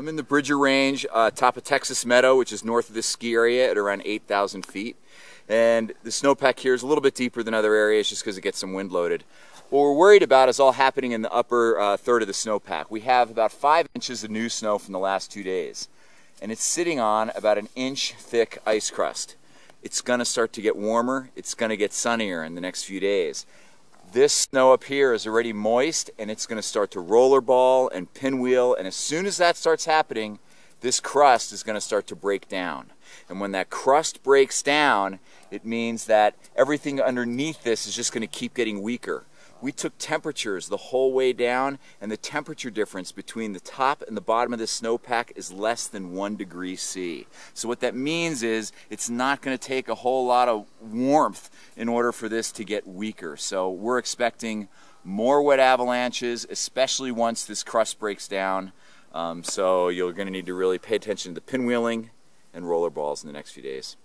I'm in the Bridger Range, uh, top of Texas Meadow, which is north of this ski area at around 8,000 feet. And the snowpack here is a little bit deeper than other areas just because it gets some wind loaded. What we're worried about is all happening in the upper uh, third of the snowpack. We have about five inches of new snow from the last two days. And it's sitting on about an inch thick ice crust. It's going to start to get warmer. It's going to get sunnier in the next few days. This snow up here is already moist and it's going to start to rollerball and pinwheel and as soon as that starts happening, this crust is going to start to break down. And when that crust breaks down, it means that everything underneath this is just going to keep getting weaker we took temperatures the whole way down and the temperature difference between the top and the bottom of the snowpack is less than one degree C. So what that means is it's not going to take a whole lot of warmth in order for this to get weaker. So we're expecting more wet avalanches, especially once this crust breaks down. Um, so you're going to need to really pay attention to the pinwheeling and roller balls in the next few days.